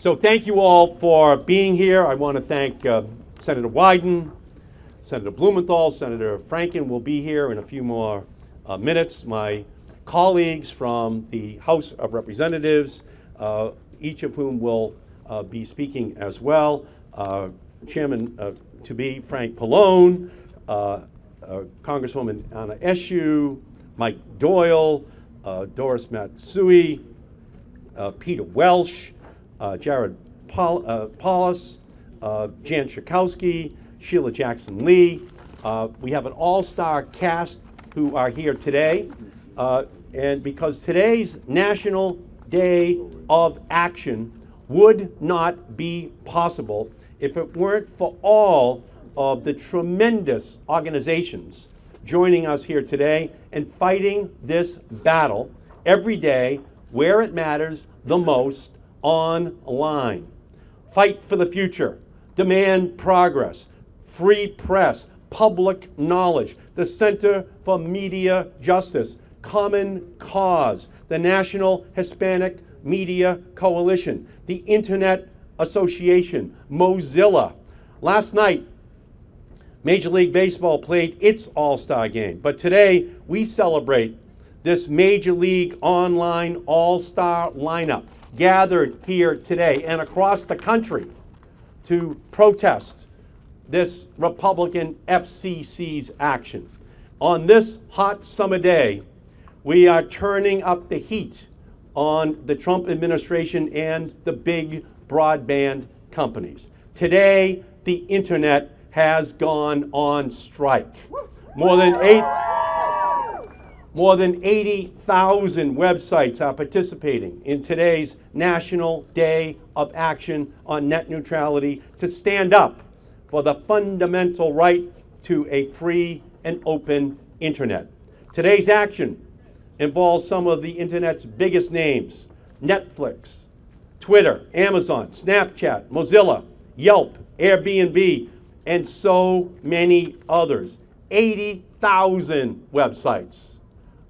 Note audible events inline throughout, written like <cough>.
So thank you all for being here. I want to thank uh, Senator Wyden, Senator Blumenthal, Senator Franken will be here in a few more uh, minutes. My colleagues from the House of Representatives, uh, each of whom will uh, be speaking as well. Uh, Chairman uh, to be Frank Pallone, Congresswoman Anna Eshoo, Mike Doyle, Doris Matsui, Peter Welch, Jared Paul, Polis, Jan Schakowsky, Sheila Jackson Lee. Uh, we have an all star cast who are here today. Uh, and because today's National Day of Action would not be possible if it weren't for all of the tremendous organizations joining us here today and fighting this battle every day where it matters the most online. Fight for the future, demand progress, free press, public knowledge, the Center for Media Justice, Common Cause, the National Hispanic Media Coalition, the Internet Association, Mozilla. Last night, Major League Baseball played its All Star game, but today we celebrate this Major League online All Star lineup gathered here today and across the country to protest this Republican FCC's action. On this hot summer day, we are turning up the heat on the Trump administration and the big broadband companies. Today, the internet has gone on strike. More than eight more than 80,000 websites are participating in today's National Day of Action on Net Neutrality to stand up for the fundamental right to a free and open internet. Today's action involves some of the internet's biggest names Netflix, Twitter, Amazon, Snapchat, Mozilla, Yelp, Airbnb, and so many others. 80,000 websites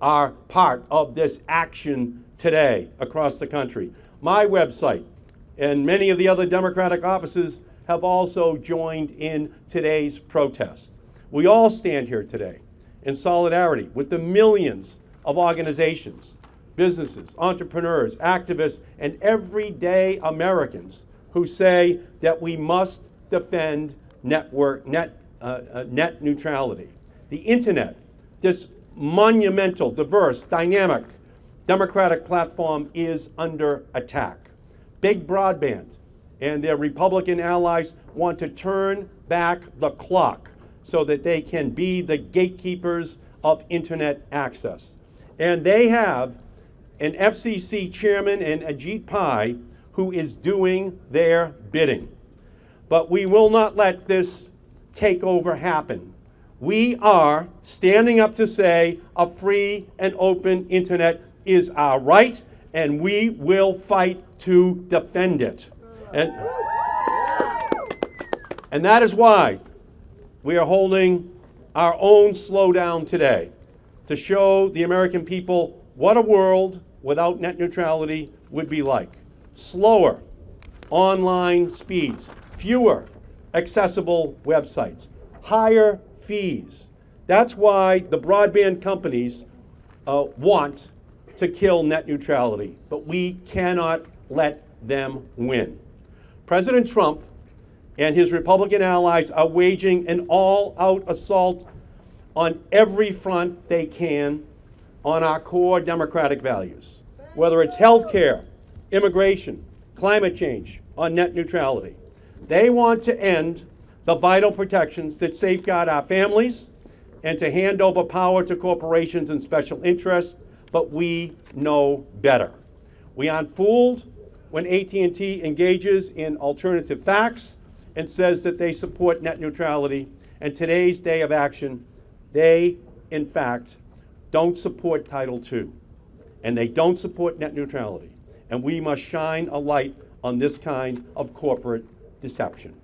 are part of this action today across the country. My website and many of the other Democratic offices have also joined in today's protest. We all stand here today in solidarity with the millions of organizations, businesses, entrepreneurs, activists, and everyday Americans who say that we must defend network net, uh, uh, net neutrality. The internet, this monumental, diverse, dynamic, democratic platform is under attack. Big broadband, and their Republican allies want to turn back the clock so that they can be the gatekeepers of internet access. And they have an FCC chairman and Ajit Pai who is doing their bidding. But we will not let this takeover happen. We are standing up to say a free and open internet is our right, and we will fight to defend it. And, and that is why we are holding our own slowdown today to show the American people what a world without net neutrality would be like. Slower online speeds, fewer accessible websites, higher fees. That's why the broadband companies uh, want to kill net neutrality, but we cannot let them win. President Trump and his Republican allies are waging an all out assault on every front they can on our core democratic values, whether it's health care, immigration, climate change, on net neutrality. They want to end the vital protections that safeguard our families and to hand over power to corporations and special interests, but we know better. We aren't fooled when AT&T engages in alternative facts and says that they support net neutrality. And today's day of action, they, in fact, don't support Title II. And they don't support net neutrality. And we must shine a light on this kind of corporate deception.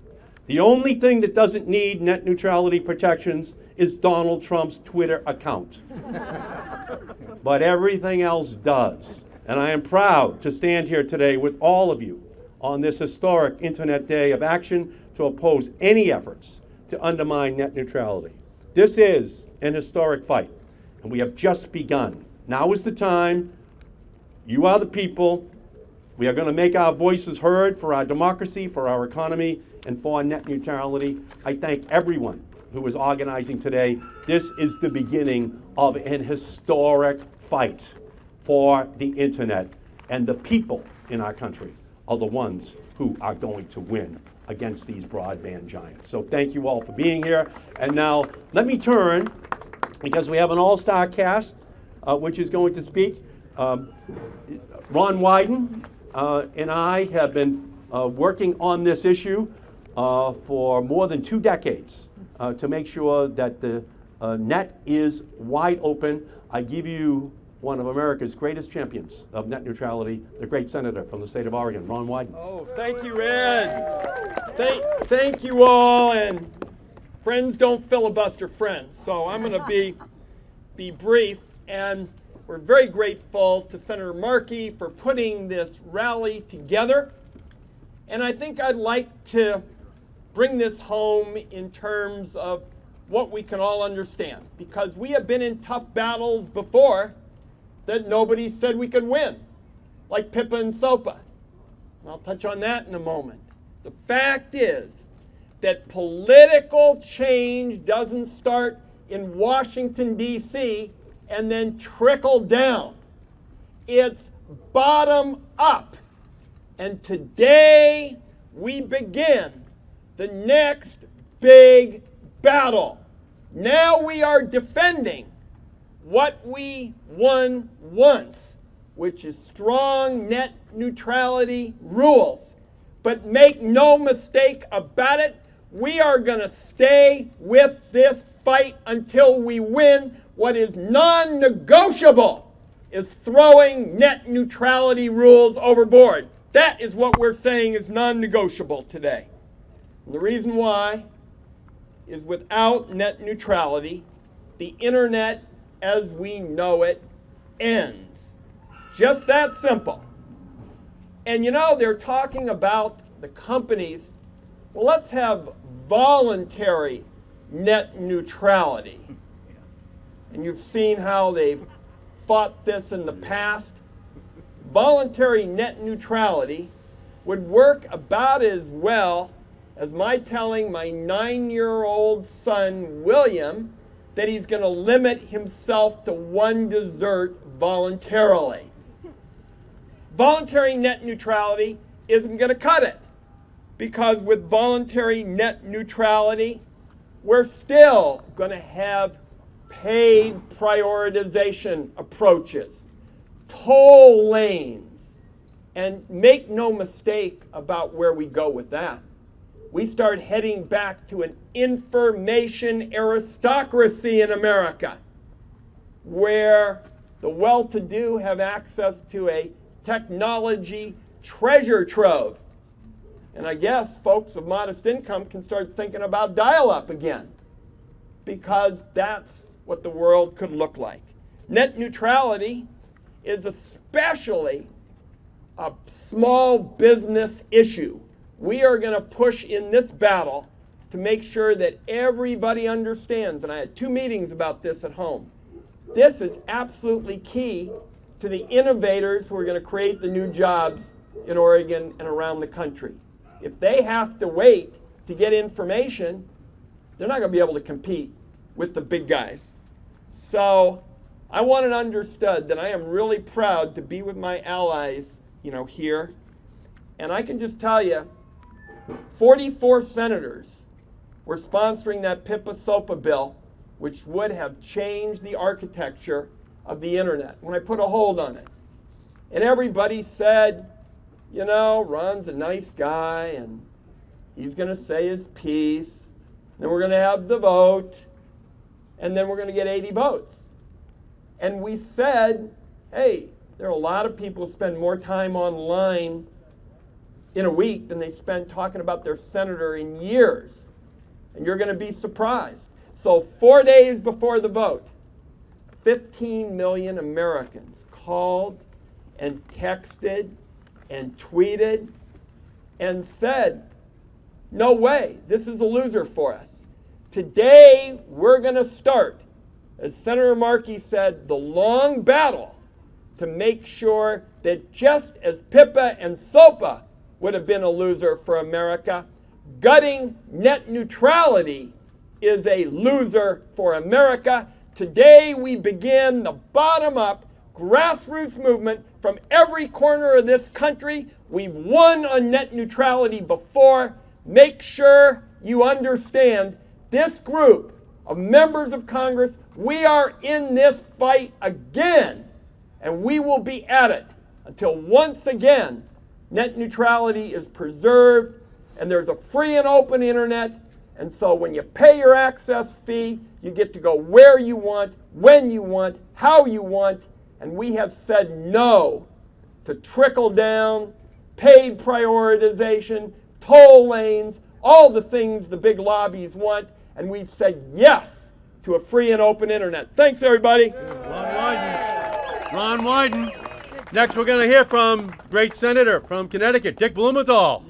The only thing that doesn't need net neutrality protections is Donald Trump's Twitter account. <laughs> but everything else does. And I am proud to stand here today with all of you on this historic Internet Day of action to oppose any efforts to undermine net neutrality. This is an historic fight, and we have just begun. Now is the time. You are the people. We are going to make our voices heard for our democracy, for our economy, and for net neutrality. I thank everyone who is organizing today. This is the beginning of an historic fight for the internet, and the people in our country are the ones who are going to win against these broadband giants. So thank you all for being here. And now let me turn, because we have an all-star cast, uh, which is going to speak. Um, Ron Wyden uh, and I have been uh, working on this issue uh, for more than two decades uh, to make sure that the uh, net is wide open. I give you one of America's greatest champions of net neutrality, the great senator from the state of Oregon, Ron Wyden. Oh, thank you, Ed. Thank, thank you all, and friends don't filibuster friends. So I'm going to be be brief, and we're very grateful to Senator Markey for putting this rally together. And I think I'd like to bring this home in terms of what we can all understand, because we have been in tough battles before that nobody said we could win, like PIPA and SOPA. And I'll touch on that in a moment. The fact is that political change doesn't start in Washington, D.C., and then trickle down. It's bottom up. And today we begin the next big battle. Now we are defending what we won once, which is strong net neutrality rules. But make no mistake about it, we are going to stay with this fight until we win. What is non negotiable is throwing net neutrality rules overboard. That is what we're saying is non negotiable today. And the reason why is without net neutrality, the internet as we know it ends. Just that simple. And you know, they're talking about the companies. Well, let's have voluntary net neutrality. And you've seen how they've fought this in the past. Voluntary net neutrality would work about as well as my telling my nine year old son, William, that he's going to limit himself to one dessert voluntarily. Voluntary net neutrality isn't going to cut it because with voluntary net neutrality, we're still going to have paid prioritization approaches, toll lanes, and make no mistake about where we go with that we start heading back to an information aristocracy in America where the well to do have access to a technology treasure trove. And I guess folks of modest income can start thinking about dial up again because that's what the world could look like. Net neutrality is especially a small business issue we are going to push in this battle to make sure that everybody understands. And I had two meetings about this at home. This is absolutely key to the innovators who are going to create the new jobs in Oregon and around the country. If they have to wait to get information, they're not going to be able to compete with the big guys. So I want it understood that I am really proud to be with my allies, you know, here. And I can just tell you, 44 senators were sponsoring that PIPA SOPA bill, which would have changed the architecture of the internet when I put a hold on it. And everybody said, you know, Ron's a nice guy and he's going to say his piece. Then we're going to have the vote. And then we're going to get 80 votes. And we said, hey, there are a lot of people who spend more time online in a week than they spent talking about their senator in years. And you're going to be surprised. So, four days before the vote, 15 million Americans called and texted and tweeted and said, no way, this is a loser for us. Today, we're going to start, as Senator Markey said, the long battle to make sure that just as PIPA and SOPA would have been a loser for America, gutting net neutrality is a loser for America. Today, we begin the bottom up grassroots movement from every corner of this country. We've won on net neutrality before. Make sure you understand this group of members of Congress, we are in this fight again, and we will be at it until once again net neutrality is preserved and there's a free and open internet. And so when you pay your access fee, you get to go where you want, when you want, how you want. And we have said no to trickle down, paid prioritization, toll lanes, all the things the big lobbies want. And we've said yes to a free and open internet. Thanks, everybody. Ron Wyden. Ron Wyden. Next, we're going to hear from great senator from Connecticut, Dick Blumenthal.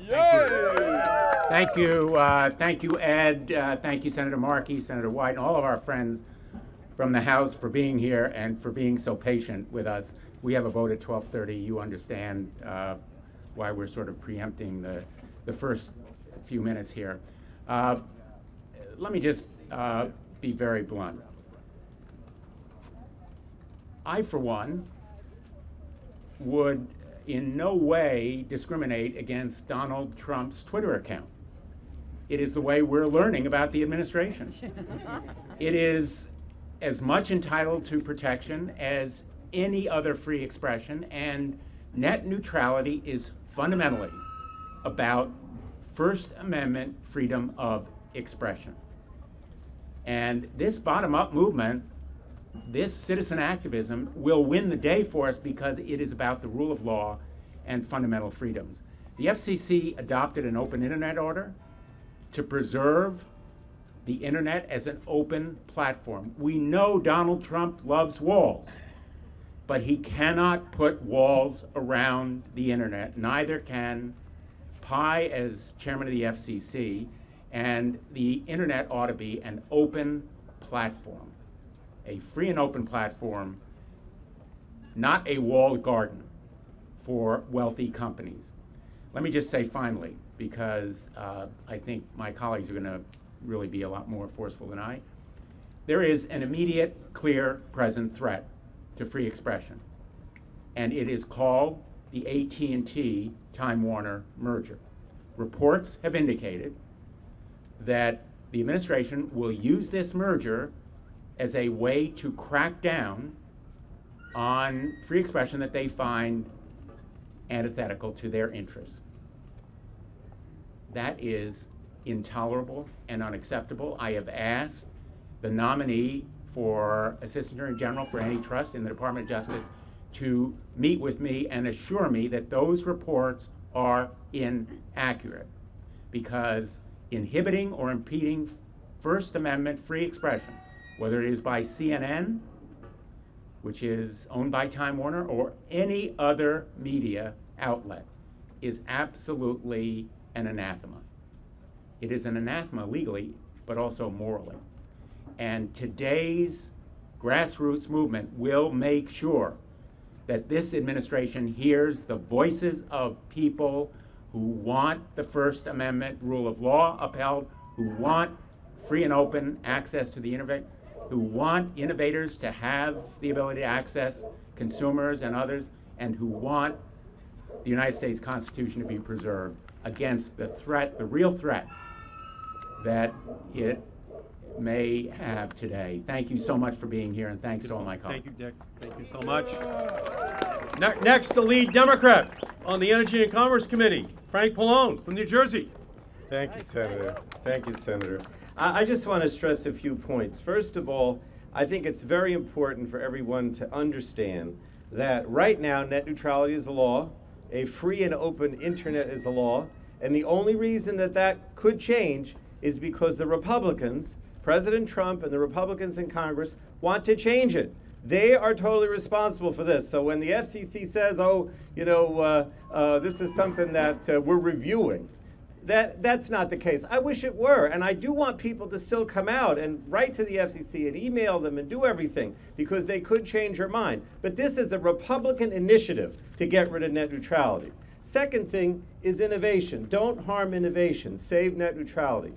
Thank you, uh, thank you, Ed. Uh, thank you, Senator Markey, Senator White, and all of our friends from the House for being here and for being so patient with us. We have a vote at 12:30. You understand uh, why we're sort of preempting the the first few minutes here. Uh, let me just uh, be very blunt. I, for one, would in no way discriminate against Donald Trump's Twitter account. It is the way we're learning about the administration. <laughs> it is as much entitled to protection as any other free expression, and net neutrality is fundamentally about First Amendment freedom of expression. And this bottom up movement this citizen activism will win the day for us because it is about the rule of law and fundamental freedoms. The FCC adopted an open internet order to preserve the internet as an open platform. We know Donald Trump loves walls, but he cannot put walls around the internet. Neither can Pai as chairman of the FCC, and the internet ought to be an open platform a free and open platform, not a walled garden for wealthy companies. Let me just say finally, because uh, I think my colleagues are going to really be a lot more forceful than I. There is an immediate, clear, present threat to free expression, and it is called the AT&T Time Warner merger. Reports have indicated that the administration will use this merger as a way to crack down on free expression that they find antithetical to their interests. That is intolerable and unacceptable. I have asked the nominee for Assistant Attorney General for Antitrust in the Department of Justice to meet with me and assure me that those reports are inaccurate because inhibiting or impeding First Amendment free expression whether it is by CNN, which is owned by Time Warner, or any other media outlet, is absolutely an anathema. It is an anathema legally, but also morally. And today's grassroots movement will make sure that this administration hears the voices of people who want the First Amendment rule of law upheld, who want free and open access to the internet, who want innovators to have the ability to access consumers and others, and who want the United States Constitution to be preserved against the threat, the real threat that it may have today. Thank you so much for being here, and thanks to all my colleagues. Thank you, Dick. Thank you so much. Ne- next, the lead Democrat on the Energy and Commerce Committee, Frank Pallone from New Jersey. Thank you, Senator. Thank you, Senator. I, just want to stress a few points. First of all, I think it's very important for everyone to understand that right now net neutrality is the law, a free and open internet is the law, and the only reason that that could change is because the Republicans, President Trump and the Republicans in Congress, want to change it. They are totally responsible for this. So when the FCC says, oh, you know, uh, uh, this is something that uh, we're reviewing, that that's not the case. I wish it were, and I do want people to still come out and write to the FCC and email them and do everything because they could change their mind. But this is a Republican initiative to get rid of net neutrality. Second thing is innovation. Don't harm innovation. Save net neutrality.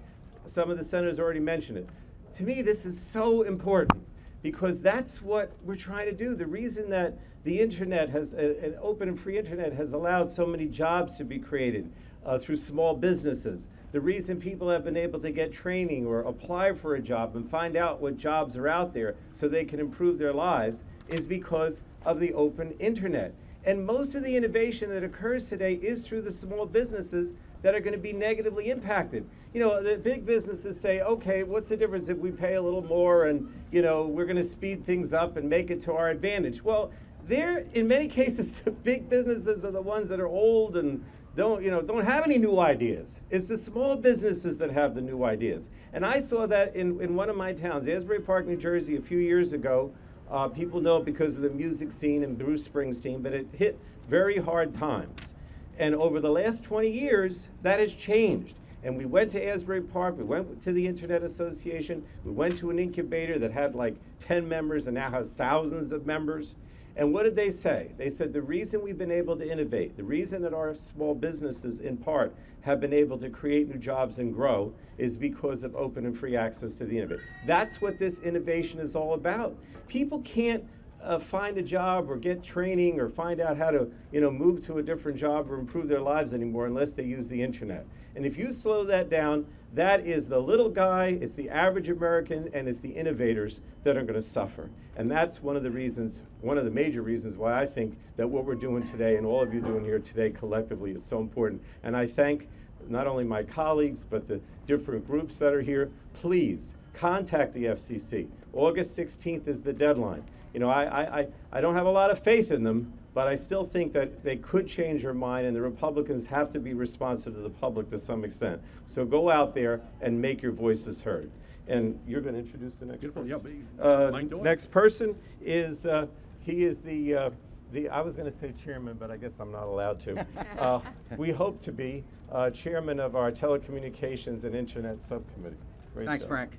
Some of the senators already mentioned it. To me, this is so important because that's what we're trying to do. The reason that the internet has, uh, an open and free internet has allowed so many jobs to be created uh, through small businesses. The reason people have been able to get training or apply for a job and find out what jobs are out there so they can improve their lives is because of the open internet. And most of the innovation that occurs today is through the small businesses that are going to be negatively impacted. You know, the big businesses say, okay, what's the difference if we pay a little more and, you know, we're going to speed things up and make it to our advantage? Well, they're, in many <laughs> cases, the big businesses are the ones that are old and don't, you know, don't have any new ideas. It's the small businesses that have the new ideas. And I saw that in, in one of my towns, Asbury Park, New Jersey, a few years ago. Uh, people know it because of the music scene and Bruce Springsteen, but it hit very hard times. And over the last 20 years, that has changed. And we went to Asbury Park, we went to the Internet Association, we went to an incubator that had like 10 members and now has thousands of members. And what did they say? They said the reason we've been able to innovate, the reason that our small businesses, in part, have been able to create new jobs and grow is because of open and free access to the internet. That's what this innovation is all about. People can't uh, find a job or get training or find out how to you know move to a different job or improve their lives anymore unless they use the internet. And if you slow that down, that is the little guy, it's the average American, and it's the innovators that are going to suffer. And that's one of the reasons, one of the major reasons why I think that what we're doing today and all of you doing here today collectively is so important. And I thank not only my colleagues, but the different groups that are here. Please contact the FCC. August 16th is the deadline. You know, I, I, I don't have a lot of faith in them, but I still think that they could change their mind, and the Republicans have to be responsive to the public to some extent. So go out there and make your voices heard. And you're going to introduce the next Beautiful, person. yeah, Uh, mind doing it. next person is uh, he is the uh, the I was going to say chairman, but I guess I'm not allowed to. <laughs> Uh, we hope to be uh, chairman of our telecommunications and internet subcommittee. Great Thanks, job. Frank.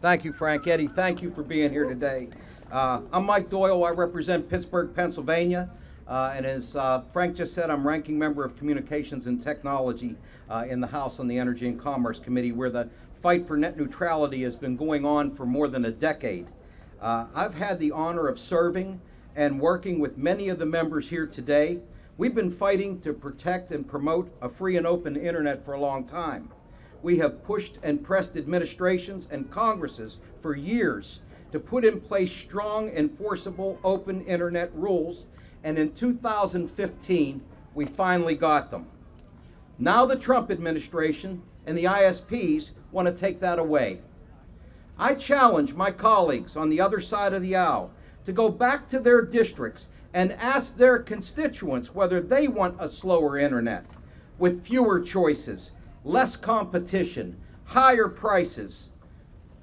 Thank you, Frank. Eddie, thank you for being here today. Uh, I'm Mike Doyle. I represent Pittsburgh, Pennsylvania. Uh, and as uh, Frank just said, I'm ranking member of Communications and Technology uh, in the House on the Energy and Commerce Committee, where the fight for net neutrality has been going on for more than a decade. Uh, I've had the honor of serving and working with many of the members here today. We've been fighting to protect and promote a free and open internet for a long time. We have pushed and pressed administrations and Congresses for years to put in place strong, enforceable open internet rules, and in 2015, we finally got them. Now the Trump administration and the ISPs want to take that away. I challenge my colleagues on the other side of the aisle to go back to their districts and ask their constituents whether they want a slower internet with fewer choices, less competition, higher prices.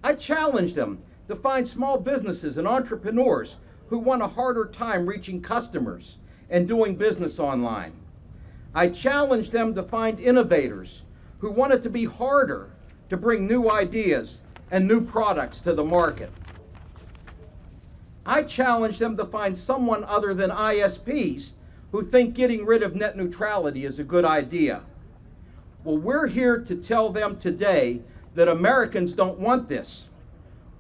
I challenge them to find small businesses and entrepreneurs who want a harder time reaching customers and doing business online. I challenge them to find innovators who want it to be harder to bring new ideas and new products to the market. I challenge them to find someone other than ISPs who think getting rid of net neutrality is a good idea. Well, we're here to tell them today that Americans don't want this.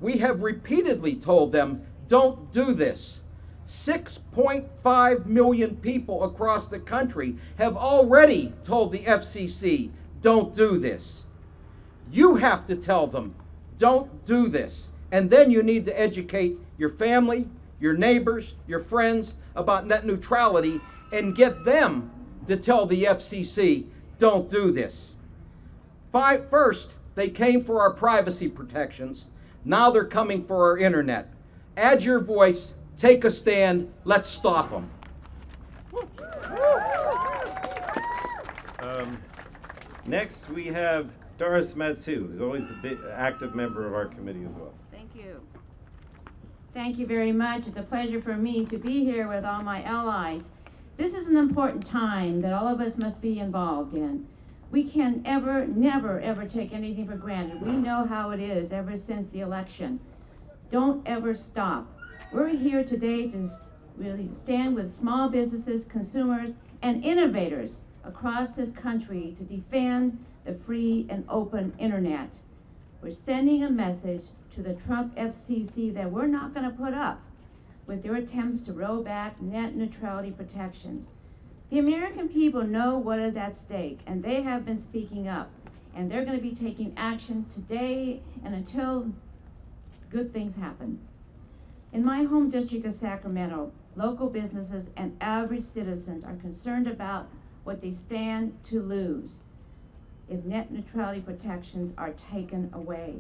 We have repeatedly told them, don't do this. 6.5 million people across the country have already told the FCC, don't do this. You have to tell them, don't do this. And then you need to educate your family, your neighbors, your friends about net neutrality and get them to tell the FCC, don't do this. Fi- First, they came for our privacy protections. Now they're coming for our internet. Add your voice, take a stand, let's stop them. Um, next, we have Doris Matsui, who's always a bit active member of our committee as well. Thank you. Thank you very much. It's a pleasure for me to be here with all my allies. This is an important time that all of us must be involved in. We can ever, never, ever take anything for granted. We know how it is ever since the election. Don't ever stop. We're here today to really stand with small businesses, consumers, and innovators across this country to defend the free and open internet. We're sending a message to the Trump FCC that we're not going to put up with their attempts to roll back net neutrality protections. The American people know what is at stake, and they have been speaking up. And they're going to be taking action today and until good things happen. In my home district of Sacramento, local businesses and average citizens are concerned about what they stand to lose if net neutrality protections are taken away.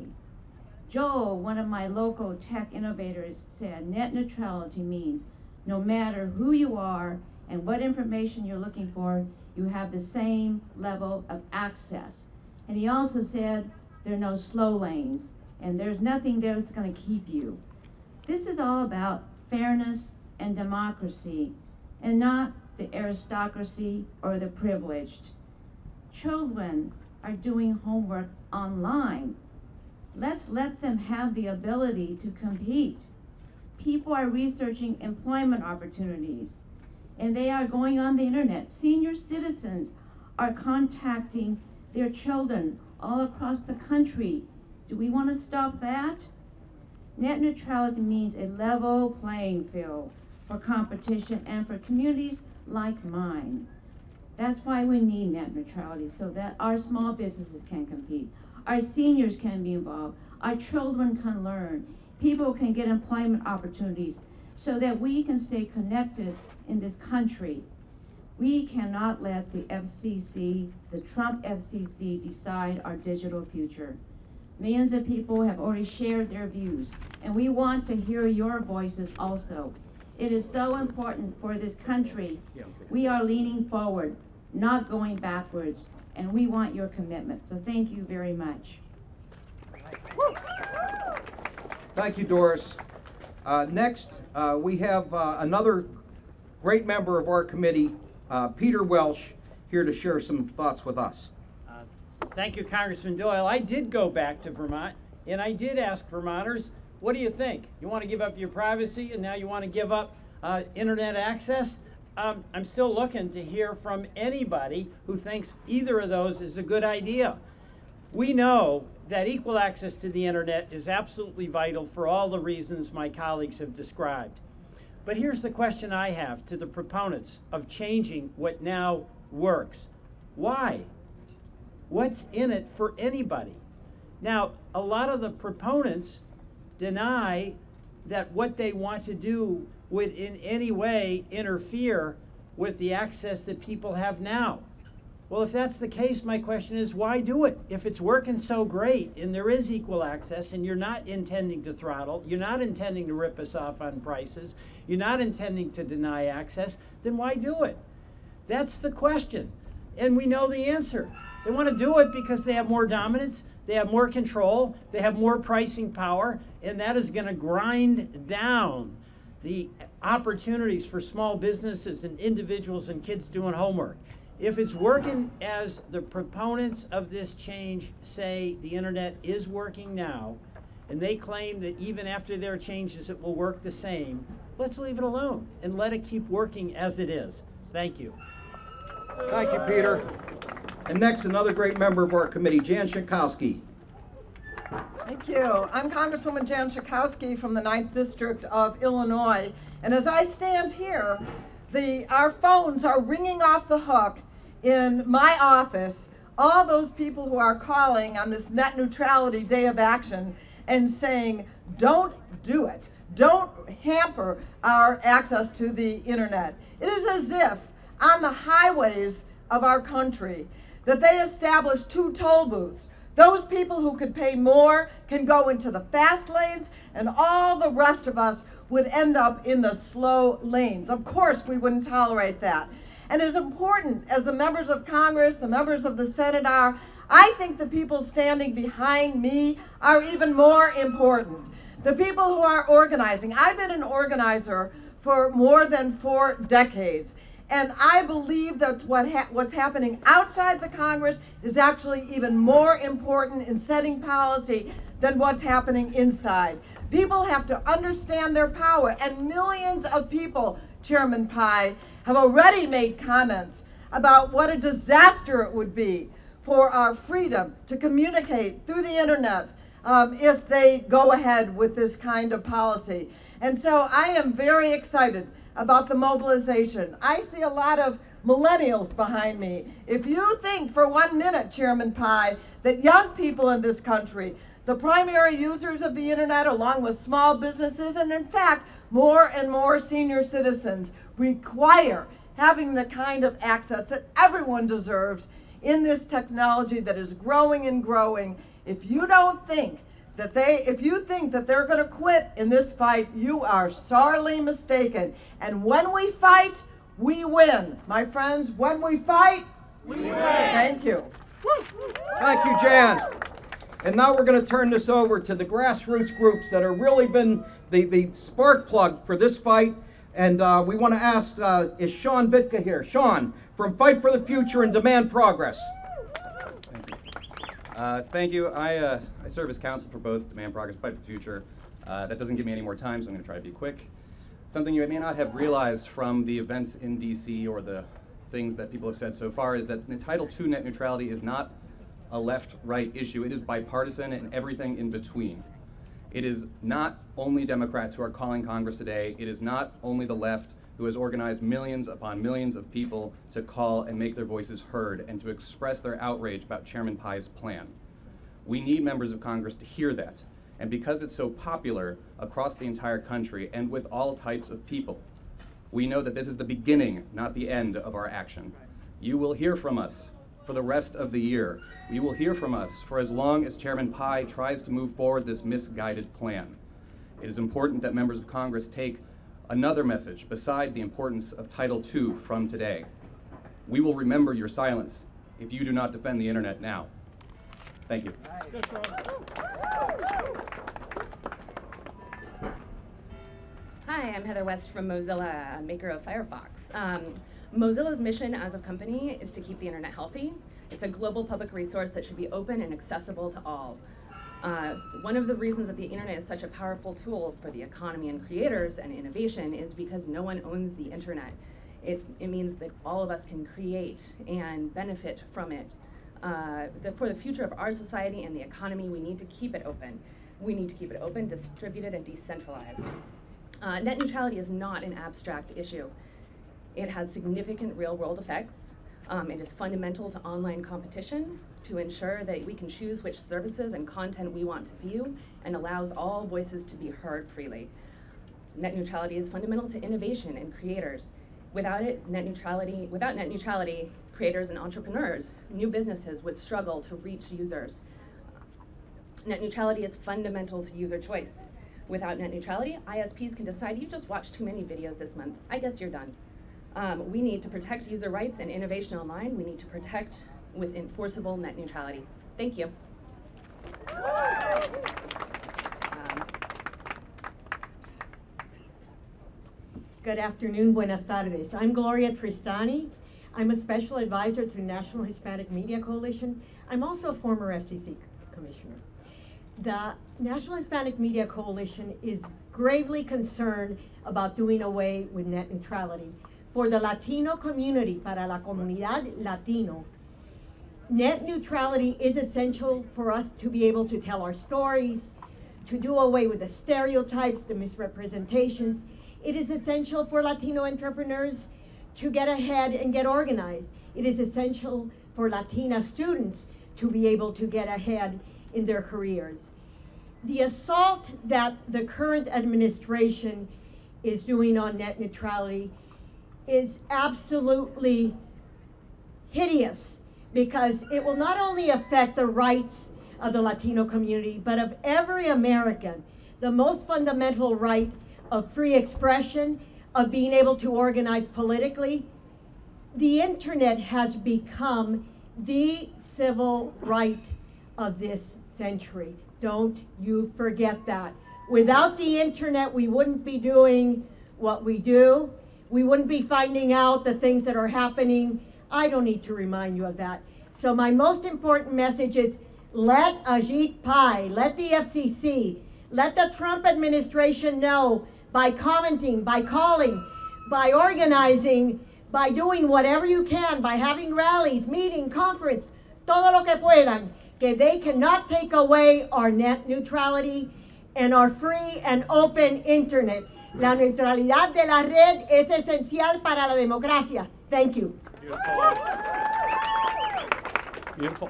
Joel, one of my local tech innovators, said net neutrality means no matter who you are and what information you're looking for, you have the same level of access. And he also said there are no slow lanes and there's nothing there that's going to keep you. This is all about fairness and democracy and not the aristocracy or the privileged. Children are doing homework online. Let's let them have the ability to compete. People are researching employment opportunities and they are going on the internet. Senior citizens are contacting their children all across the country. Do we want to stop that? Net neutrality means a level playing field for competition and for communities like mine. That's why we need net neutrality, so that our small businesses can compete, our seniors can be involved, our children can learn, people can get employment opportunities, so that we can stay connected in this country. We cannot let the FCC, the Trump FCC, decide our digital future. Millions of people have already shared their views, and we want to hear your voices also. It is so important for this country. We are leaning forward, not going backwards, and we want your commitment. So thank you very much. Thank you, Doris. Uh, Next, uh, we have uh, another great member of our committee, uh, Peter Welch, here to share some thoughts with us. Uh, Thank you, Congressman Doyle. I did go back to Vermont, and I did ask Vermonters, what do you think? You want to give up your privacy, and now you want to give up uh, internet access? Um, I'm still looking to hear from anybody who thinks either of those is a good idea. We know that equal access to the internet is absolutely vital for all the reasons my colleagues have described. But here's the question I have to the proponents of changing what now works. Why? What's in it for anybody? Now, a lot of the proponents deny that what they want to do would in any way interfere with the access that people have now. Well, if that's the case, my question is why do it? If it's working so great and there is equal access and you're not intending to throttle, you're not intending to rip us off on prices, you're not intending to deny access, then why do it? That's the question. And we know the answer. They want to do it because they have more dominance, they have more control, they have more pricing power, and that is going to grind down the opportunities for small businesses and individuals and kids doing homework. If it's working as the proponents of this change say the internet is working now, and they claim that even after their changes it will work the same, let's leave it alone and let it keep working as it is. Thank you. Thank you, Peter. And next, another great member of our committee, Jan Schakowsky. Thank you. I'm Congresswoman Jan Schakowsky from the 9th District of Illinois. And as I stand here, the, our phones are ringing off the hook in my office. All those people who are calling on this net neutrality day of action and saying, don't do it. Don't hamper our access to the internet. It is as if on the highways of our country that they established two toll booths those people who could pay more can go into the fast lanes, and all the rest of us would end up in the slow lanes. Of course, we wouldn't tolerate that. And as important as the members of Congress, the members of the Senate are, I think the people standing behind me are even more important. the people who are organizing. I've been an organizer for more than four decades. And I believe that what ha- what's happening outside the Congress is actually even more important in setting policy than what's happening inside. People have to understand their power, and millions of people, Chairman Pai, have already made comments about what a disaster it would be for our freedom to communicate through the internet um, if they go ahead with this kind of policy. And so I am very excited about the mobilization. I see a lot of millennials behind me. If you think for one minute, Chairman Pai, that young people in this country, the primary users of the internet, along with small businesses, and in fact, more and more senior citizens, require having the kind of access that everyone deserves in this technology that is growing and growing. If you don't think that they, if you think that they're going to quit in this fight, you are sorely mistaken. And when we fight, we win. My friends, when we fight, we win. Thank you. Thank you, Jan. And now we're going to turn this over to the grassroots groups that have really been the, the spark plug for this fight. And uh, we want to ask, uh, is Sean Vitka here? Sean, from Fight for the Future and Demand Progress. Thank Uh, thank you. I, uh, I serve as counsel for both Demand Progress and Fight for the Future. Uh, that doesn't give me any more time, so I'm going to try to be quick. Something you may not have realized from the events in DC or the things that people have said so far is that the Title II net neutrality is not a left right issue. It is bipartisan and everything in between. It is not only Democrats who are calling Congress today, it is not only the left who has organized millions upon millions of people to call and make their voices heard and to express their outrage about Chairman Pai's plan. We need members of Congress to hear that. And because it's so popular across the entire country and with all types of people, we know that this is the beginning, not the end of our action. You will hear from us for the rest of the year. You will hear from us for as long as Chairman Pai tries to move forward this misguided plan. It is important that members of Congress take another message beside the importance of Title II from today. We will remember your silence if you do not defend the internet now. Thank you. Hi, I'm Heather West from Mozilla, maker of Firefox. Um, Mozilla's mission as a company is to keep the internet healthy. It's a global public resource that should be open and accessible to all. Uh, one of the reasons that the internet is such a powerful tool for the economy and creators and innovation is because no one owns the internet. It, it means that all of us can create and benefit from it. Uh, the, for the future of our society and the economy, we need to keep it open. We need to keep it open, distributed, and decentralized. Uh, net neutrality is not an abstract issue. It has significant real world effects. Um, it is fundamental to online competition to ensure that we can choose which services and content we want to view and allows all voices to be heard freely. Net neutrality is fundamental to innovation and creators. Without it, net neutrality, without net neutrality, creators and entrepreneurs, new businesses would struggle to reach users. Net neutrality is fundamental to user choice. Without net neutrality, ISPs can decide you just watched too many videos this month. I guess you're done. Um, we need to protect user rights and innovation online. We need to protect with enforceable net neutrality. Thank you. Um, Good afternoon, buenas tardes. I'm Gloria Tristani. I'm a special advisor to National Hispanic Media Coalition. I'm also a former FCC commissioner. The National Hispanic Media Coalition is gravely concerned about doing away with net neutrality. For the Latino community, para la comunidad latino, net neutrality is essential for us to be able to tell our stories, to do away with the stereotypes, the misrepresentations. It is essential for Latino entrepreneurs to get ahead and get organized. It is essential for Latina students to be able to get ahead in their careers. The assault that the current administration is doing on net neutrality is absolutely hideous because it will not only affect the rights of the Latino community, but of every American. The most fundamental right of free expression, of being able to organize politically. The internet has become the civil right of this century. Don't you forget that. Without the internet, we wouldn't be doing what we do. We wouldn't be finding out the things that are happening. I don't need to remind you of that. So my most important message is let Ajit Pai, let the FCC, let the Trump administration know by commenting, by calling, by organizing, by doing whatever you can, by having rallies, meeting, conference, todo lo que puedan, que they cannot take away our net neutrality and our free and open internet. La neutralidad de la red es esencial para la democracia. Thank you. Beautiful. Beautiful.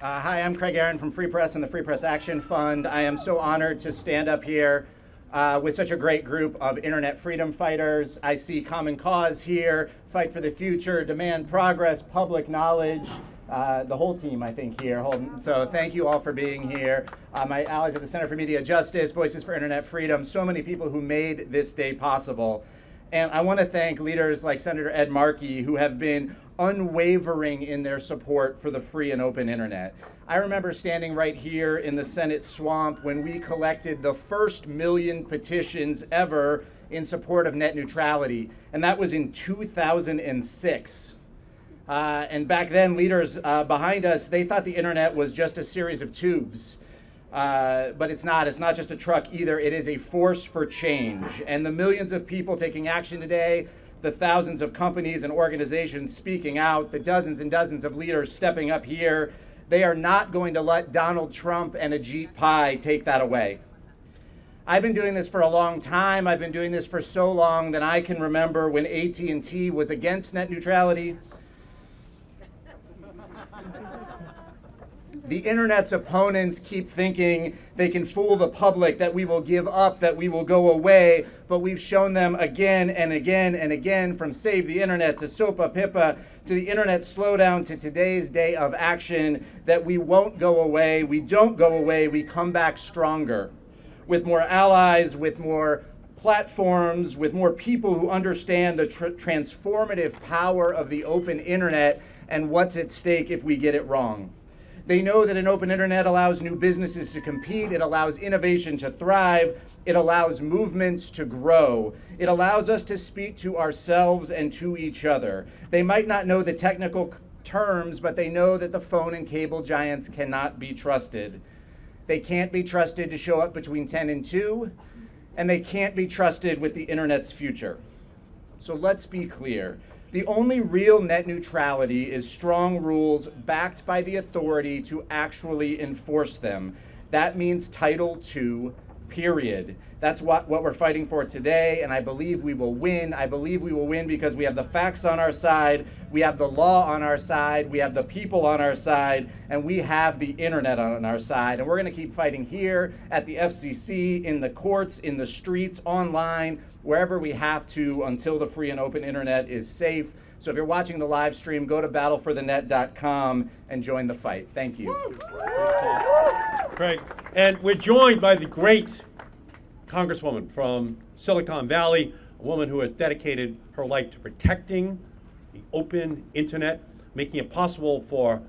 Uh, hi, I'm Craig Aaron from Free Press and the Free Press Action Fund. I am so honored to stand up here uh, with such a great group of internet freedom fighters. I see Common Cause here, Fight for the Future, Demand Progress, Public Knowledge, uh, the whole team, I think, here. So thank you all for being here. Uh, my allies at the Center for Media Justice, Voices for Internet Freedom, so many people who made this day possible. And I want to thank leaders like Senator Ed Markey, who have been unwavering in their support for the free and open internet. I remember standing right here in the Senate swamp when we collected the first million petitions ever in support of net neutrality, and that was in 2006. Uh, and back then, leaders uh, behind us, they thought the internet was just a series of tubes. Uh, but it's not. It's not just a truck either. It is a force for change. And the millions of people taking action today, the thousands of companies and organizations speaking out, the dozens and dozens of leaders stepping up here, they are not going to let Donald Trump and Ajit Pai take that away. I've been doing this for a long time. I've been doing this for so long that I can remember when AT&T was against net neutrality the internet's opponents keep thinking they can fool the public that we will give up, that we will go away, but we've shown them again and again and again from Save the Internet to SOPA PIPA to the Internet Slowdown to today's day of action that we won't go away. We don't go away, we come back stronger with more allies, with more platforms, with more people who understand the tr- transformative power of the open internet and what's at stake if we get it wrong. They know that an open internet allows new businesses to compete, it allows innovation to thrive, it allows movements to grow. It allows us to speak to ourselves and to each other. They might not know the technical terms, but they know that the phone and cable giants cannot be trusted. They can't be trusted to show up between 10 and 2, and they can't be trusted with the internet's future. So let's be clear. The only real net neutrality is strong rules backed by the authority to actually enforce them. That means Title II, period. That's what, what we're fighting for today, and I believe we will win. I believe we will win because we have the facts on our side, we have the law on our side, we have the people on our side, and we have the internet on our side. And we're going to keep fighting here at the FCC, in the courts, in the streets, online wherever we have to until the free and open internet is safe. So if you're watching the live stream, go to battleforthenet.com and join the fight. Thank you. Great. And we're joined by the great Congresswoman from Silicon Valley, a woman who has dedicated her life to protecting the open internet, making it possible for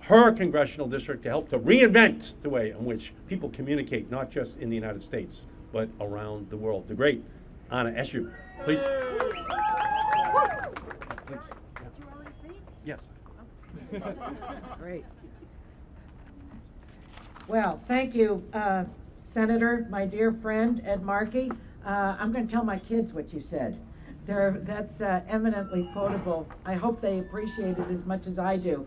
her congressional district to help to reinvent the way in which people communicate, not just in the United States, but around the world. The great Anna Eshoo, please. Please. Yes. <laughs> Great. Well, thank you, uh, Senator, my dear friend Ed Markey. Uh, I'm going to tell my kids what you said. They're, that's uh, eminently quotable. I hope they appreciate it as much as I do.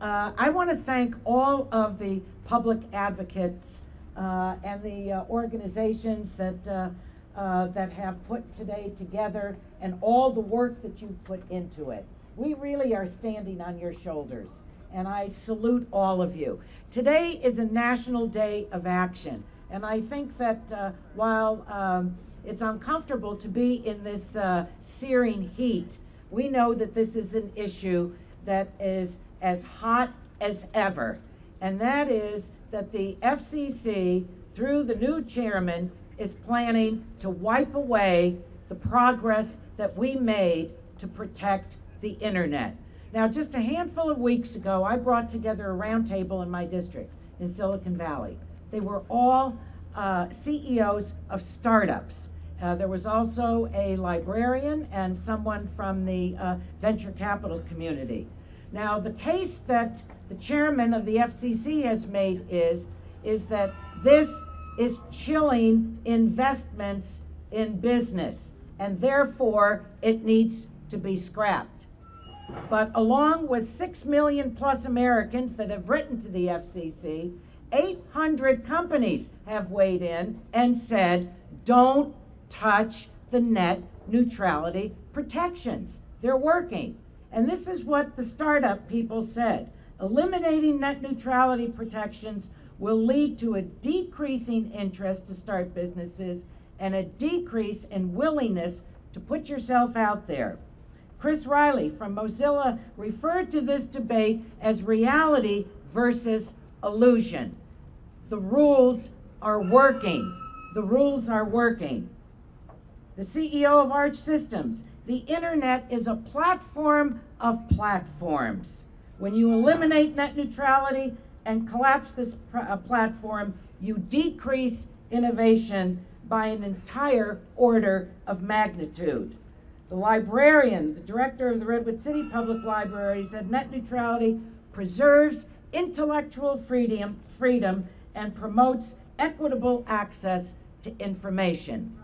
Uh, I want to thank all of the public advocates uh, and the uh, organizations that uh, that have put today together and all the work that you've put into it. We really are standing on your shoulders, and I salute all of you. Today is a national day of action, and I think that uh, while um, it's uncomfortable to be in this uh, searing heat, we know that this is an issue that is as hot as ever, and that is that the FCC, through the new chairman, is planning to wipe away the progress that we made to protect the internet. Now, just a handful of weeks ago, I brought together a roundtable in my district. in Silicon Valley. They were all uh, CEOs of startups. Uh, there was also a librarian and someone from the uh, venture capital community. Now, the case that the chairman of the FCC has made is, is that this is chilling investments in business, and therefore it needs to be scrapped. But along with 6 million plus Americans that have written to the FCC, 800 companies have weighed in and said, don't touch the net neutrality protections. They're working. And this is what the startup people said. Eliminating net neutrality protections will lead to a decreasing interest to start businesses and a decrease in willingness to put yourself out there. Chris Riley from Mozilla referred to this debate as reality versus illusion. The rules are working. The rules are working. The CEO of Arch Systems, the internet is a platform of platforms. When you eliminate net neutrality and collapse this uh, platform, you decrease innovation by an entire order of magnitude. The librarian, the director of the Redwood City Public Library, said net neutrality preserves intellectual freedom, freedom and promotes equitable access to information.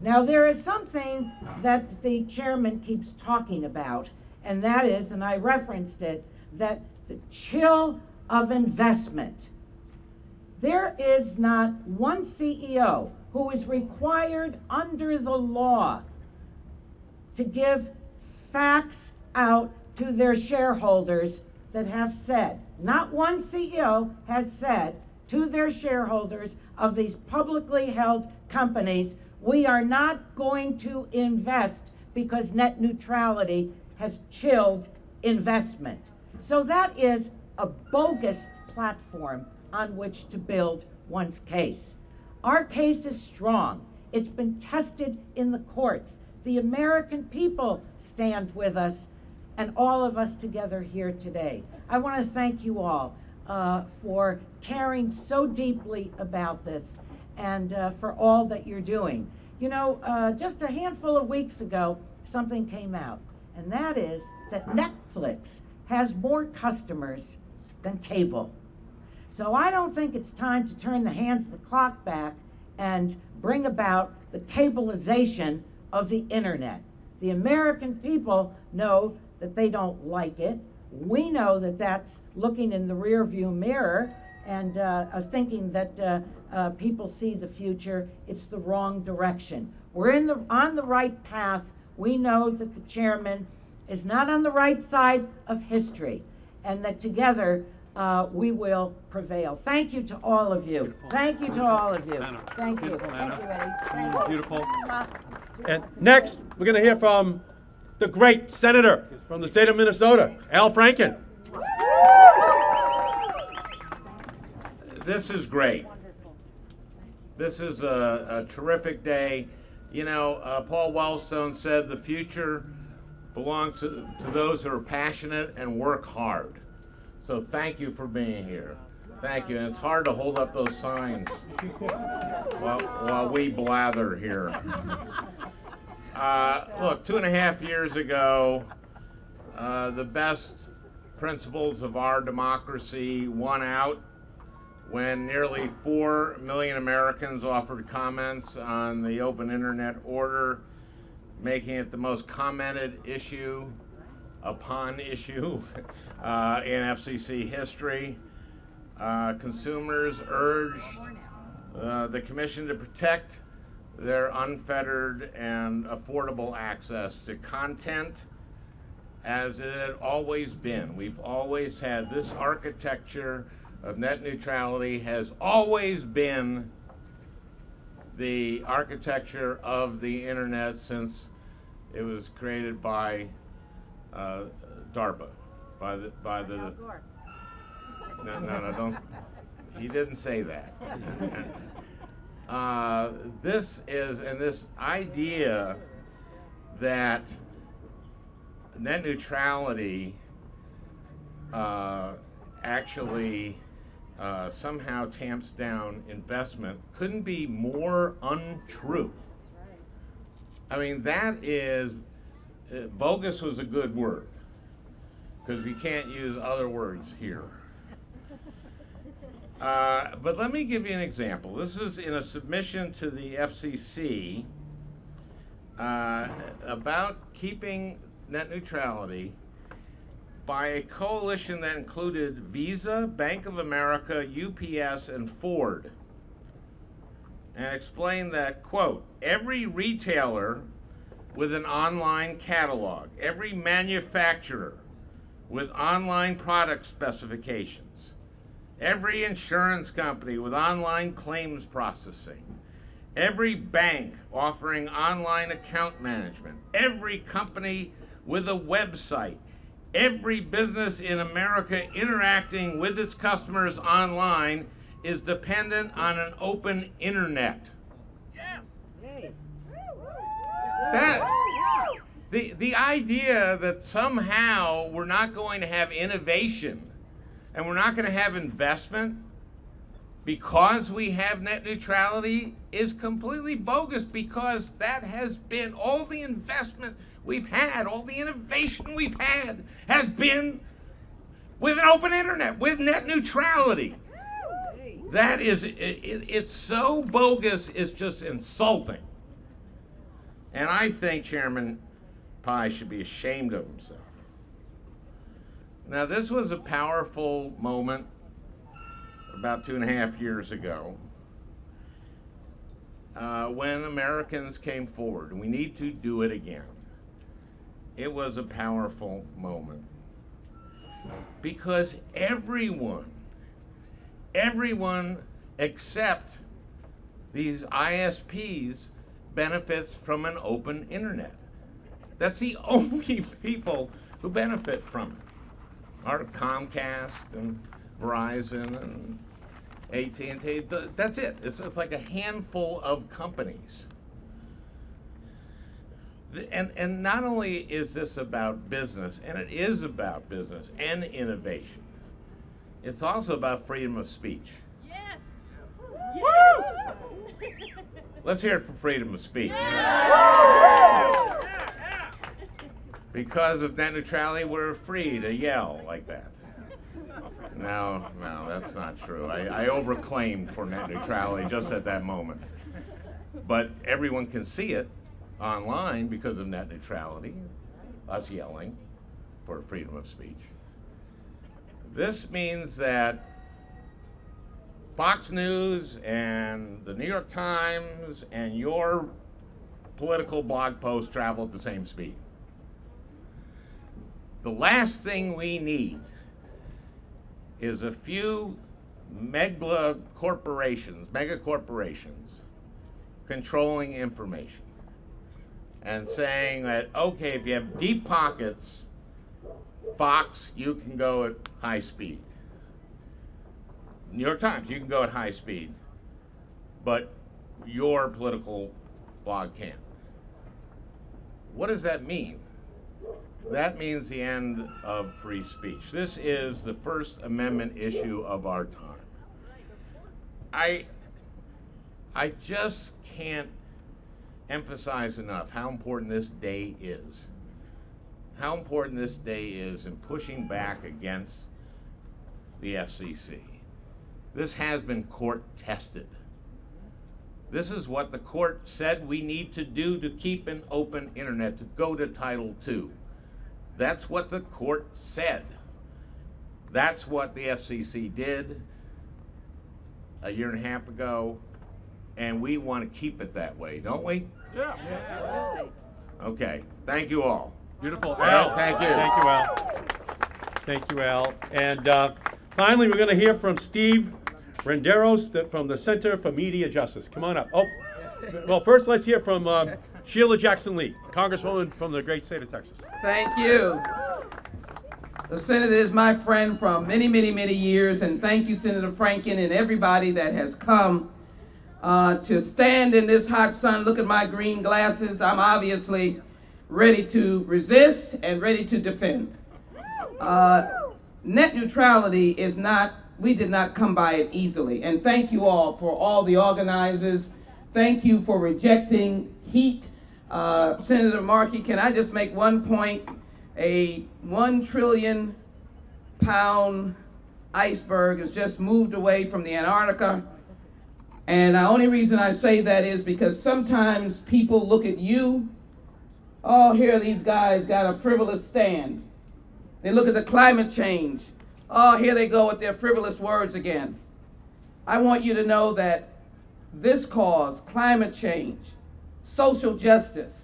Now, there is something that the chairman keeps talking about, and that is, and I referenced it, that the chill of investment. There is not one CEO who is required under the law to give facts out to their shareholders that have said, not one CEO has said to their shareholders of these publicly held companies, we are not going to invest because net neutrality has chilled investment. So that is a bogus platform on which to build one's case. Our case is strong. It's been tested in the courts. The American people stand with us and all of us together here today. I want to thank you all uh, for caring so deeply about this and uh, for all that you're doing. You know, uh, just a handful of weeks ago, something came out, and that is that Netflix has more customers than cable. So I don't think it's time to turn the hands of the clock back and bring about the cableization of the internet. The American people know that they don't like it. We know that that's looking in the rearview mirror and uh, uh, thinking that uh, uh, people see the future. It's the wrong direction. We're in the, on the right path. We know that the chairman is not on the right side of history and that together uh, we will prevail. Thank you to all of you. Beautiful. Thank you to all of you. Thank you. Thank you, Eddie. Thank you. Beautiful. And next, we're going to hear from the great senator from the state of Minnesota, Al Franken. This is great. This is a, a terrific day. You know, uh, Paul Wellstone said the future belongs to, to those who are passionate and work hard. So thank you for being here. Thank you. And it's hard to hold up those signs while, while we blather here. Uh, look, two and a half years ago, uh, the best principles of our democracy won out when nearly 4 million Americans offered comments on the open internet order, making it the most commented issue upon <laughs> issue uh, in FCC history. Uh, consumers urged uh, the Commission to protect their unfettered and affordable access to content as it had always been. We've always had this architecture of net neutrality has always been the architecture of the internet since it was created by uh, DARPA, by the by the. No, no, no, don't. He didn't say that. <laughs> uh, this is, and this idea that net neutrality uh, actually uh, somehow tamps down investment couldn't be more untrue. I mean, that is, uh, bogus was a good word, because we can't use other words here. <laughs> Uh, but let me give you an example. This is in a submission to the FCC uh, about keeping net neutrality by a coalition that included Visa, Bank of America, UPS, and Ford. And explained that, quote, every retailer with an online catalog, every manufacturer with online product specifications, every insurance company with online claims processing, every bank offering online account management, every company with a website, every business in America interacting with its customers online is dependent on an open internet. That the the idea that somehow we're not going to have innovation and we're not going to have investment because we have net neutrality is completely bogus because that has been all the investment we've had, all the innovation we've had has been with an open internet, with net neutrality. That is, it, it, it's so bogus, it's just insulting. And I think Chairman Pai should be ashamed of himself. Now, this was a powerful moment about two and a half years ago uh, when Americans came forward, we need to do it again. It was a powerful moment because everyone, everyone except these ISPs benefits from an open internet. That's the <laughs> only people who benefit from it. Are Comcast and Verizon and AT&T. That's it. It's, it's like a handful of companies. And, and not only is this about business, and it is about business and innovation, it's also about freedom of speech. Yes. Yes. Let's hear it for freedom of speech. Because of net neutrality, we're free to yell like that. No, no, that's not true. I, I overclaimed for net neutrality just at that moment. But everyone can see it online because of net neutrality, us yelling for freedom of speech. This means that Fox News and the New York Times and your political blog posts travel at the same speed. The last thing we need is a few mega corporations, mega corporations, controlling information and saying that, okay, if you have deep pockets, Fox, you can go at high speed. New York Times, you can go at high speed, but your political blog can't. What does that mean? That means the end of free speech. This is the First Amendment issue of our time. I, I just can't emphasize enough how important this day is. How important this day is in pushing back against the FCC. This has been court tested. This is what the court said we need to do to keep an open internet, to go to Title II. That's what the court said. That's what the FCC did a year and a half ago, and we want to keep it that way, don't we? Yeah. Okay. Thank you all. Beautiful. Al, Al, thank you. Thank you, Al. Thank you, Al. And uh, finally, we're going to hear from Steve Renderos from the Center for Media Justice. Come on up. Oh, well, first let's hear from um, Sheila Jackson Lee, Congresswoman from the great state of Texas. Thank you. The Senator is my friend from many, many, many years, and thank you, Senator Franken, and everybody that has come uh, to stand in this hot sun. Look at my green glasses. I'm obviously ready to resist and ready to defend. Uh, net neutrality is not we did not come by it easily. And thank you all for all the organizers. Thank you for rejecting heat. Uh, Senator Markey, can I just make one point? A one trillion pound iceberg has just moved away from the Antarctica. And the only reason I say that is because sometimes people look at you, oh, here these guys got a frivolous stand. They look at the climate change. Oh, here they go with their frivolous words again. I want you to know that this cause, climate change, social justice,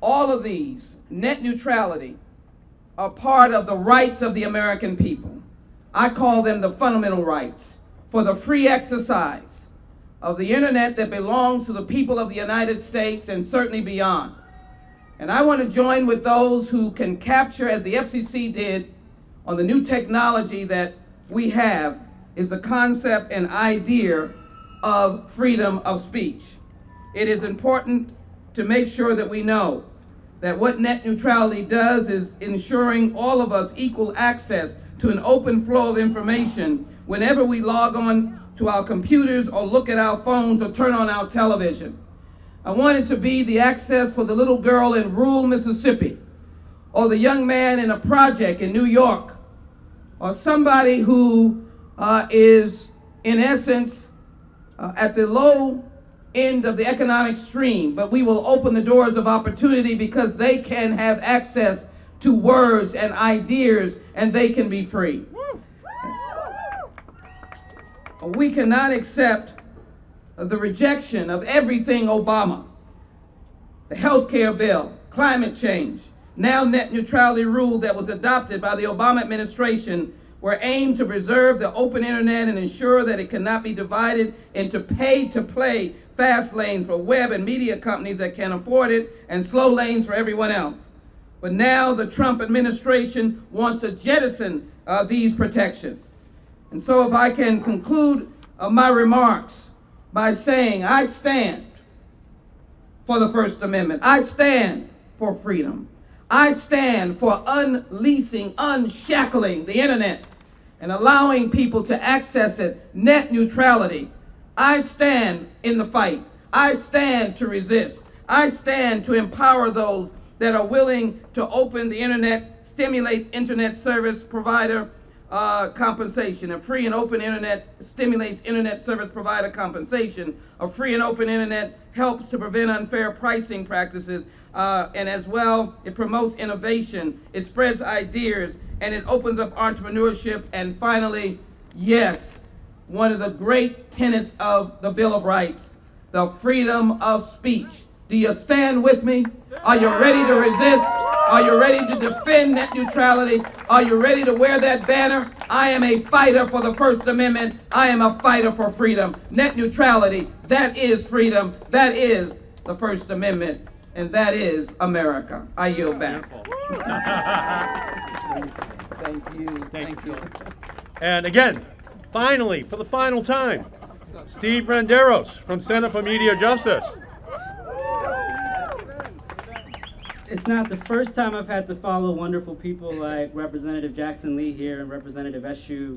all of these, net neutrality, are part of the rights of the American people. I call them the fundamental rights for the free exercise of the internet that belongs to the people of the United States and certainly beyond. And I want to join with those who can capture, as the FCC did, on the new technology that we have, is the concept and idea of freedom of speech. It is important to make sure that we know that what net neutrality does is ensuring all of us equal access to an open flow of information whenever we log on to our computers or look at our phones or turn on our television. I want it to be the access for the little girl in rural Mississippi or the young man in a project in New York or somebody who uh, is, in essence, uh, at the low end of the economic stream, but we will open the doors of opportunity because they can have access to words and ideas and they can be free. We cannot accept the rejection of everything Obama, the health care bill, climate change, now net neutrality rule that was adopted by the Obama administration were aimed to preserve the open internet and ensure that it cannot be divided into pay-to-play fast lanes for web and media companies that can afford it and slow lanes for everyone else. But now the Trump administration wants to jettison uh, these protections. And so if I can conclude uh, my remarks by saying I stand for the First Amendment. I stand for freedom. I stand for unleashing, unshackling the internet and allowing people to access it, net neutrality. I stand in the fight. I stand to resist. I stand to empower those that are willing to open the internet, stimulate internet service provider uh, compensation. A free and open internet stimulates internet service provider compensation. A free and open internet helps to prevent unfair pricing practices. Uh, and as well, it promotes innovation, it spreads ideas, and it opens up entrepreneurship. And finally, yes, one of the great tenets of the Bill of Rights, the freedom of speech. Do you stand with me? Are you ready to resist? Are you ready to defend net neutrality? Are you ready to wear that banner? I am a fighter for the First Amendment. I am a fighter for freedom. Net neutrality, that is freedom. That is the First Amendment. And that is America. I yield back. Thank you. Thank you. And again, finally, for the final time, Steve Renderos from Center for Media Justice. It's not the first time I've had to follow wonderful people like Representative Jackson Lee here and Representative Eshoo,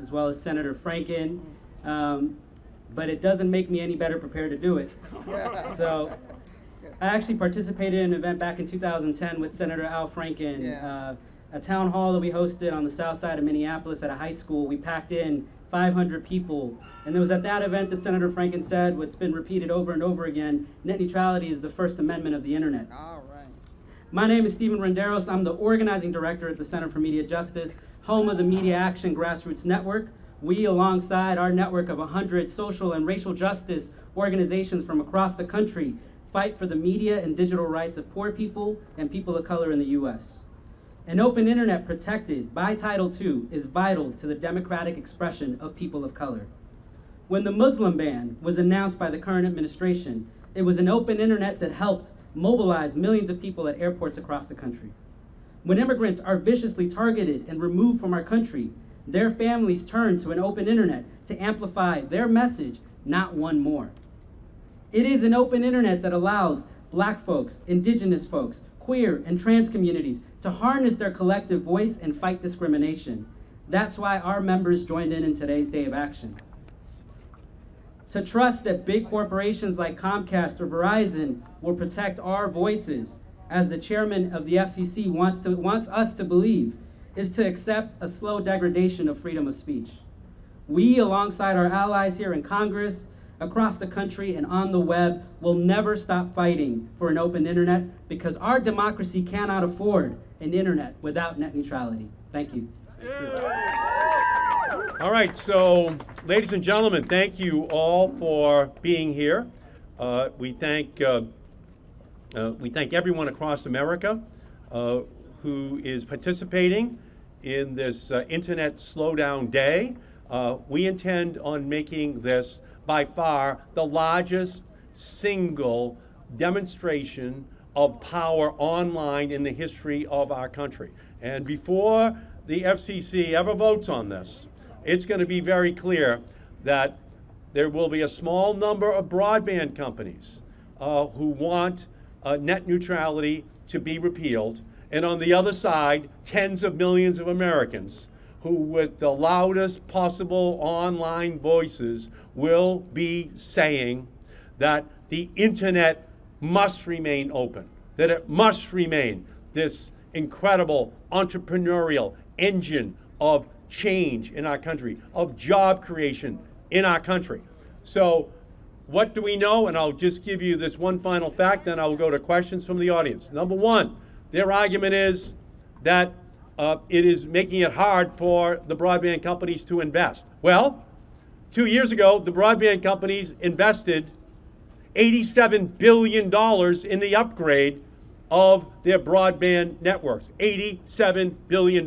as well as Senator Franken. Um, but it doesn't make me any better prepared to do it. So I actually participated in an event back in 2010 with Senator Al Franken, uh, a town hall that we hosted on the south side of Minneapolis at a high school. We packed in 500 people. And it was at that event that Senator Franken said what's been repeated over and over again, net neutrality is the First Amendment of the Internet. All right. My name is Stephen Renderos. I'm the organizing director at the Center for Media Justice, home of the Media Action Grassroots Network. We, alongside our network of 100 social and racial justice organizations from across the country, fight for the media and digital rights of poor people and people of color in the U.S. An open internet protected by Title II is vital to the democratic expression of people of color. When the Muslim ban was announced by the current administration, it was an open internet that helped mobilize millions of people at airports across the country. When immigrants are viciously targeted and removed from our country, their families turn to an open internet to amplify their message, not one more. It is an open internet that allows black folks, indigenous folks, queer and trans communities to harness their collective voice and fight discrimination. That's why our members joined in in today's day of action. To trust that big corporations like Comcast or Verizon will protect our voices, as the chairman of the FCC wants, to, wants us to believe, is to accept a slow degradation of freedom of speech. We, alongside our allies here in Congress, across the country, and on the web, will never stop fighting for an open internet because our democracy cannot afford an internet without net neutrality. Thank you. All right, so ladies and gentlemen, thank you all for being here. Uh, we thank uh, uh, we thank everyone across America uh, who is participating in this uh, Internet Slowdown Day. Uh, we intend on making this by far the largest single demonstration of power online in the history of our country. And before the FCC ever votes on this, it's going to be very clear that there will be a small number of broadband companies uh, who want uh, net neutrality to be repealed, and on the other side, tens of millions of Americans who, with the loudest possible online voices, will be saying that the internet must remain open, that it must remain this incredible entrepreneurial engine of change in our country, of job creation in our country. So, what do we know? And I'll just give you this one final fact, then I'll go to questions from the audience. Number one, their argument is that uh, it is making it hard for the broadband companies to invest. Well, two years ago, the broadband companies invested $87 billion in the upgrade of their broadband networks. $87 billion.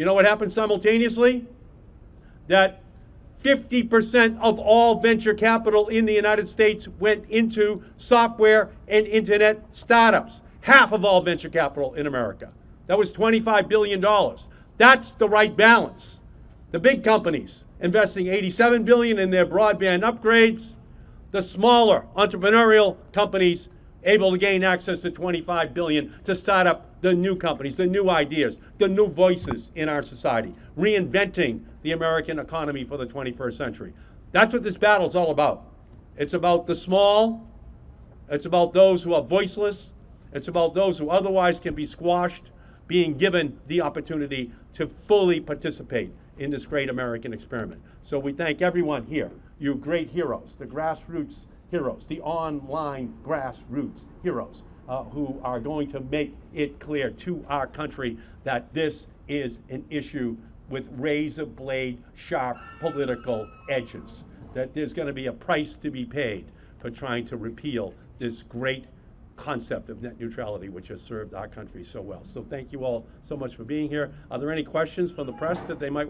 You know what happened simultaneously? That 50% of all venture capital in the United States went into software and internet startups. Half of all venture capital in America. That was $25 billion. That's the right balance. The big companies investing 87 billion in their broadband upgrades, the smaller entrepreneurial companies able to gain access to 25 billion to start up the new companies, the new ideas, the new voices in our society, reinventing the American economy for the 21st century. That's what this battle is all about. It's about the small, it's about those who are voiceless, it's about those who otherwise can be squashed being given the opportunity to fully participate in this great American experiment. So we thank everyone here, you great heroes, the grassroots heroes, the online grassroots heroes, uh, who are going to make it clear to our country that this is an issue with razor blade sharp political edges, that there's going to be a price to be paid for trying to repeal this great concept of net neutrality, which has served our country so well. So thank you all so much for being here. Are there any questions from the press that they might want?